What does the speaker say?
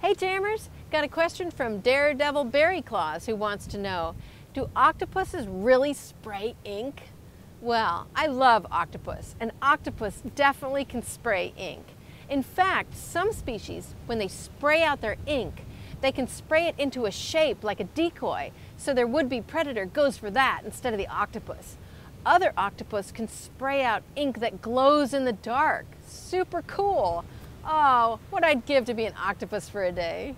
Hey Jammers, got a question from Daredevil Berry Claus who wants to know, do octopuses really spray ink? Well, I love octopus, and octopus definitely can spray ink. In fact, some species, when they spray out their ink, they can spray it into a shape like a decoy, so their would-be predator goes for that instead of the octopus. Other octopus can spray out ink that glows in the dark. Super cool. Oh, what I'd give to be an octopus for a day.